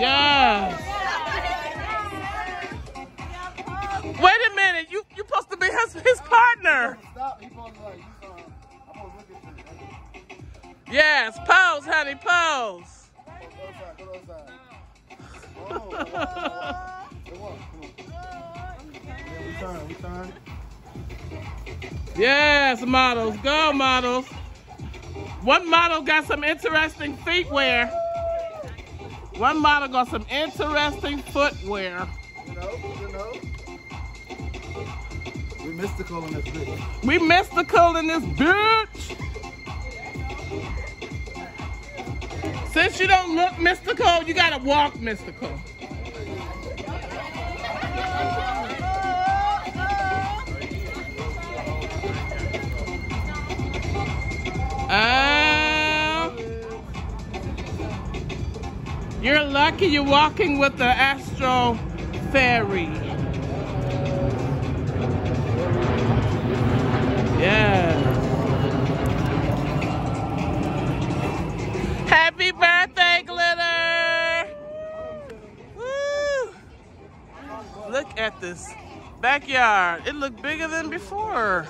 Yes. Wait a minute. You you supposed to be his his partner. Yes. Pose, honey. Pose. Yes, models. Go, models. One model got some interesting feetwear. One model got some interesting footwear. You know, you know. We mystical in this bitch. We mystical in this bitch. Since you don't look mystical, you gotta walk mystical. You're lucky you're walking with the Astro Fairy. Yeah. Happy birthday, Glitter! Woo! Look at this backyard. It looked bigger than before.